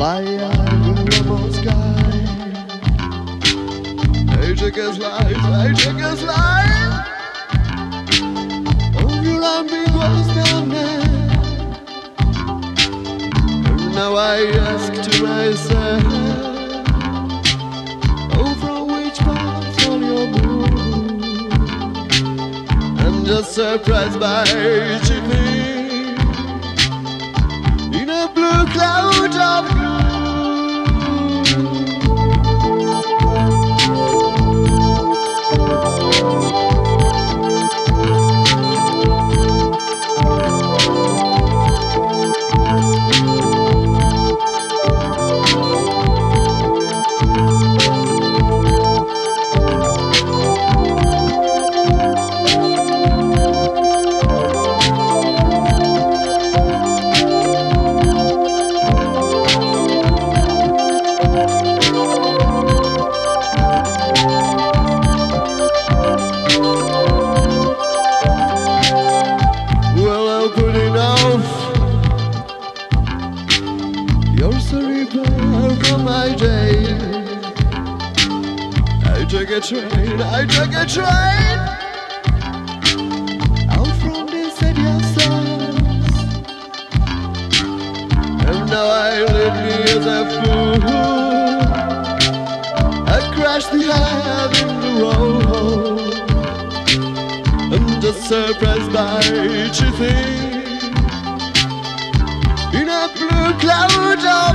Fly high in the rainbow sky. I take a slide, I take a slide. Oh, your army was down. And now I ask to myself, oh, from which part on your moon? I'm just surprised by Jimmy in a blue cloud took a train, I took a train out from the city of. And now I live me as a fool. I crashed the head in the road. I'm just surprised by cheating in a blue cloud of.